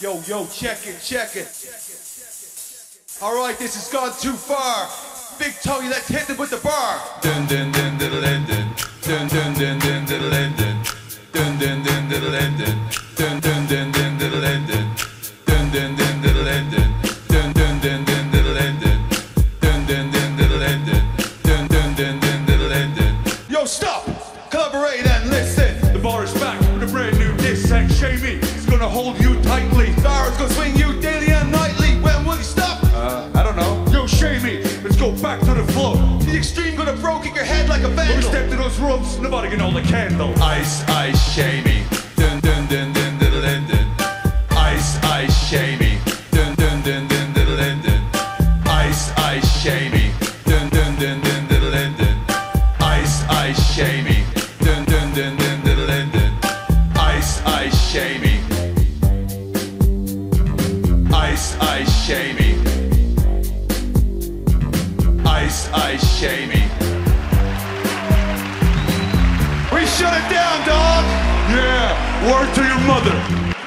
Yo, yo, check it, check it. All right, this has gone too far. Big Tony, let's hit them with the bar. Dun dun dun diddle dun dun dun dun dun diddle dun dun dun dun diddle dun dun dun dun dun diddle dun dun dun dun diddle dun dun dun dun dun diddle dun dun dun dun diddle dun dun dun dun dun diddle dun dun. Yo, stop, collaborate and listen. The bar is back hold you tightly. Stars gonna swing you daily and nightly. When will you stop? Uh, I don't know. Yo, Sheamie, let's go back to the flow. The extreme gonna kick your head like a When we vandal. step to those ropes, nobody can hold a candle. Ice ice Sheamie dun dun dun dun dun dun dun Ice ice Sheamie dun dun dun dun dun dun dun Ice ice Sheamie dun dun dun dun dun dun dun Ice ice Sheamie Ice Sheamie Ice ice Sheamie We shut it down, dog! Yeah, word to your mother.